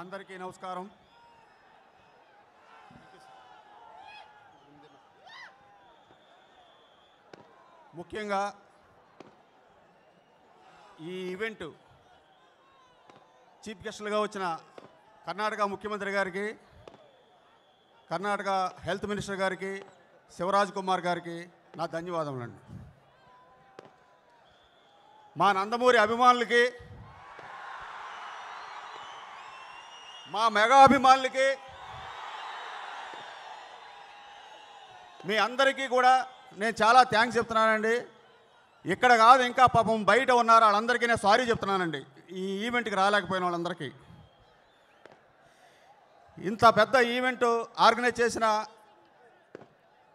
అందరికీ నమస్కారం. ముఖ్యంగా ఈ ఈవెంట్ చీఫ్ గెస్టులుగా వచ్చిన కర్ణాటక ముఖ్యమంత్రి గారికి కర్ణాటక హెల్త్ మినిస్టర్ గారికి శివరాజ్ కుమార్ గారికి నా ధన్యవాదములండి. మా నందమూరి అభిమానులకి మా మెగా అభిమానులకి మీ అందరికీ కూడా నేను చాలా థ్యాంక్స్ చెప్తున్నానండి. ఇక్కడ కాదు ఇంకా పాపం బయట ఉన్నారు వాళ్ళందరికీ నేను సారీ చెప్తున్నానండి. ఈ ఈవెంట్కి రాలేకపోయిన వాళ్ళందరికీ. ఇంత పెద్ద ఈవెంట్ ఆర్గనైజ్ చేసిన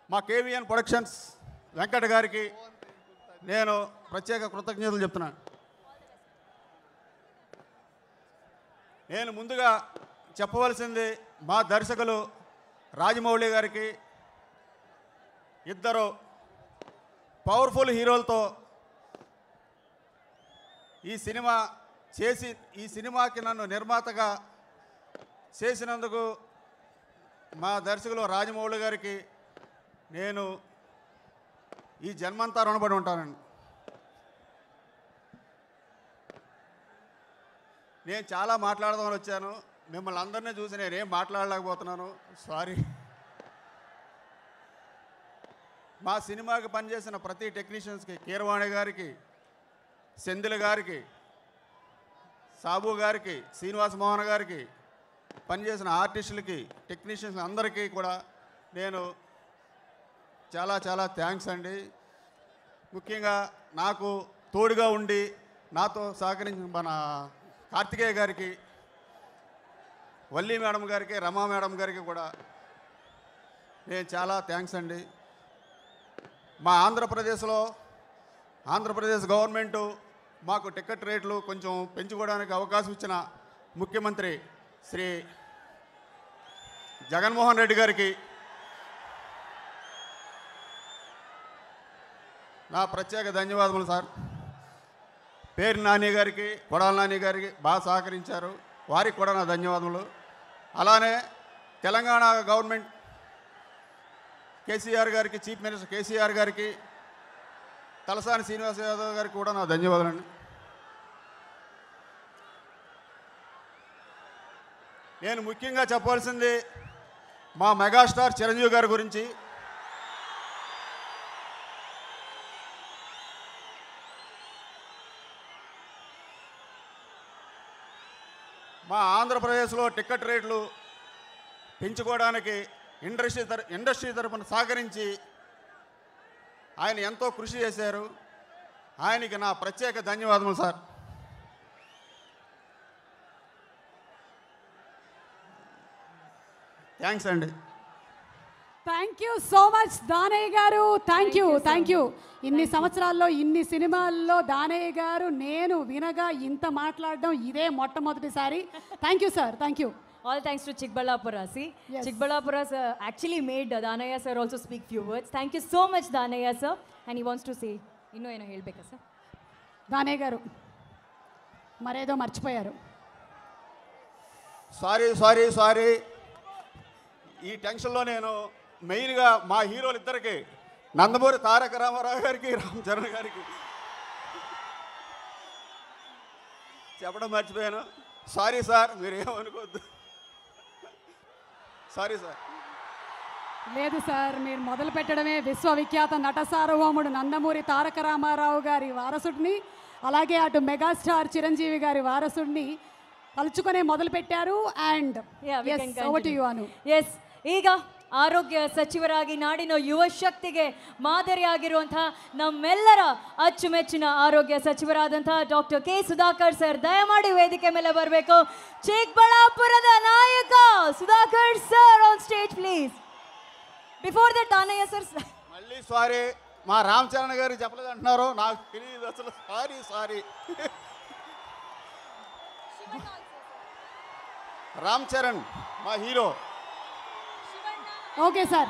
మా కేవీఎన్ ప్రొడక్షన్స్ వెంకట గారికి నేను ప్రత్యేక కృతజ్ఞతలు చెప్తున్నాను. నేను ముందుగా చెప్పవలసింది మా దర్శకులు రాజమౌళి గారికి ఇద్దరు పవర్ఫుల్ హీరోలతో ఈ సినిమా చేసి ఈ సినిమాకి నన్ను నిర్మాతగా చేసినందుకు మా దర్శకులు రాజమౌళి గారికి నేను ఈ జన్మంతా రుణపడి ఉంటానండి. నేను చాలా మాట్లాడదామని వచ్చాను. మిమ్మల్ని అందరినీ చూసి నేనేం మాట్లాడలేకపోతున్నాను. సారీ మా సినిమాకి పనిచేసిన ప్రతి టెక్నీషియన్స్కి కీరవాణి గారికి సెందిల్ గారికి సాబు గారికి శ్రీనివాస మోహన్ గారికి పనిచేసిన ఆర్టిస్టులకి టెక్నీషియన్స్ అందరికీ కూడా నేను చాలా చాలా థ్యాంక్స్ అండి. ముఖ్యంగా నాకు తోడుగా ఉండి నాతో సహకరించిన మన కార్తికేయ గారికి వల్లి మేడం గారికి రమా మేడం గారికి కూడా నేను చాలా థ్యాంక్స్ అండి. మా ఆంధ్రప్రదేశ్లో ఆంధ్రప్రదేశ్ గవర్నమెంటు మాకు టికెట్ రేట్లు కొంచెం పెంచుకోవడానికి అవకాశం ఇచ్చిన ముఖ్యమంత్రి శ్రీ జగన్మోహన్ రెడ్డి గారికి నా ప్రత్యేక ధన్యవాదములు సార్. పేరు నాని గారికి కొడాల నాని గారికి బాగా సహకరించారు. వారికి కూడా నా ధన్యవాదములు. అలానే తెలంగాణ గవర్నమెంట్ కేసీఆర్ గారికి చీఫ్ మినిస్టర్ కేసీఆర్ గారికి తలసాని శ్రీనివాస యాదవ్ గారికి కూడా నా ధన్యవాదాలండి. నేను ముఖ్యంగా చెప్పాల్సింది మా మెగాస్టార్ చిరంజీవి గారి గురించి మా ఆంధ్రప్రదేశ్లో టికెట్ రేట్లు పెంచుకోవడానికి ఇండస్ట్రీ తర ఇండస్ట్రీ తరఫున సహకరించి ఆయన ఎంతో కృషి చేశారు. ఆయనకి నా ప్రత్యేక ధన్యవాదములు సార్. థ్యాంక్స్ అండి. Thank you so much Danayya garu thank you thank you ఇన్ని సంవత్సరాల్లో ఇన్ని సినిమాల్లో దానయ్య గారు నేను వినగా ఇంత మాట్లాడడం ఇదే మొట్టమొదటిసారి thank you sir thank you All thanks to Chikballapura. See, Yes. Chikballapura sir actually made uh, Danaya sir also speak few words. Thank you so much, Danaya sir. And he wants to say, you know, you know, ಹೇಳ್ಬೇಕಾ sir? Danayya గారు మరేదో మర్చిపోయారు sorry sorry sorry ఈ టెన్షన్లో నేను మెయిన్గా మా హీరోలు ఇద్దరికి నందమూరి తారక రామారావు గారికి రామ్ చరణ్ గారికి. చెప్పడం మర్చిపోయాను. సారీ సార్ మీరు ఏమనుకోవద్దు సారీ సార్. లేదు సార్ మీరు మొదలు పెట్టడమే విశ్వవిఖ్యాత నట సార్వభౌముడు నందమూరి తారక రామారావు గారి వారసుడిని అలాగే అటు మెగాస్టార్ చిరంజీవి గారి వారసుడిని తలుచుకునే మొదలు పెట్టారు and Yeah, we can over to continue. You Anu S ಈಗ ಆರೋಗ್ಯ ಸಚಿವರಾಗಿ ನಾಡಿನ ಯುವ ಶಕ್ತಿಗೆ ಮಾದರಿಯಾಗಿರುವಂತಹ ನಮ್ಮೆಲ್ಲರ ಅಚ್ಚುಮೆಚ್ಚಿನ ಆರೋಗ್ಯ ಸಚಿವರಾದಂತಹ ಡಾಕ್ಟರ್ ಕೆ ಸುಧಾಕರ್ ಸರ್ ದಯಮಾಡಿ ವೇದಿಕೆ ಮೇಲೆ ಬರಬೇಕು ಚಿಕ್ಕಬಳ್ಳಾಪುರದ ನಾಯಕ Sudhakar sir on stage please before that Danayya sir మళ్ళీ సారీ మా రామ్ చరణ్ గారు చెప్పలేదు అంటున్నారు నాకు తెలియదు అసలు సారీ సారీ రామ్ చరణ్ మా హీరో ఓకే సార్